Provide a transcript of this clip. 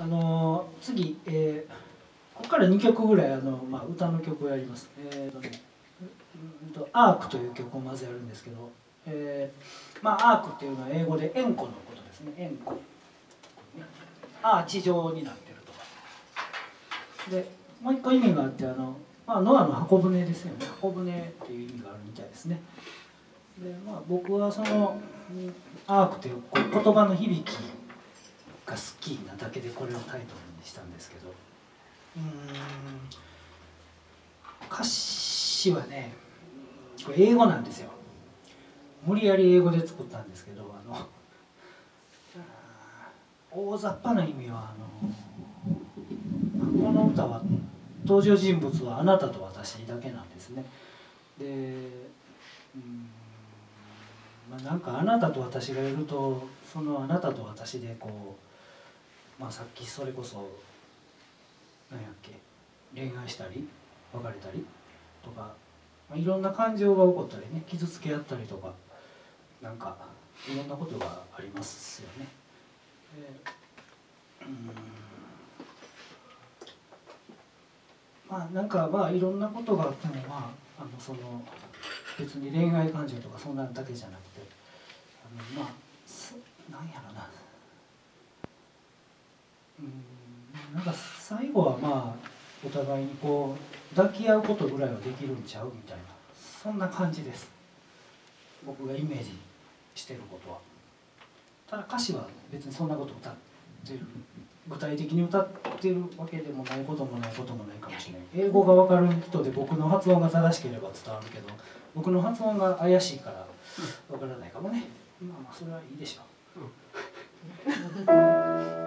あの次、えー、ここから2曲ぐらいあの、まあ、歌の曲をやります。えーとねうんと、アークという曲をまずやるんですけど、えー、まあ、アークっていうのは英語で円弧のことですね。円弧。アーチ状になってるとか。でもう一個意味があってあの、まあ、ノアの箱舟ですよね。箱舟っていう意味があるみたいですね。で、まあ、僕はそのアークという言葉の響きが好きなだけでこれをタイトルにしたんですけど。うん。歌詞はねこれ英語なんですよ。無理やり英語で作ったんですけどあの大雑把な意味はあのこの歌は登場人物はあなたと私だけなんですね。でうんまあなんかあなたと私がいるとそのあなたと私でこうまあさっきそれこそ何やっけ恋愛したり別れたりとか、まあ、いろんな感情が起こったりね傷つけ合ったりとかなんかいろんなことがありますよね。うんまあなんかまあいろんなことがあってもまああのその別に恋愛感情とかそんなだけじゃなくてあのまあなんやろなうんなんか最後はまあお互いにこう抱き合うことぐらいはできるんちゃうみたいなそんな感じです。僕がイメージしてることは。ただ歌詞は別にそんなこと歌ってる具体的に歌ってるわけでもないこともないこともないかもしれない。英語が分かる人で僕の発音が正しければ伝わるけど僕の発音が怪しいから分からないかもね。まあまあそれはいいでしょう、うん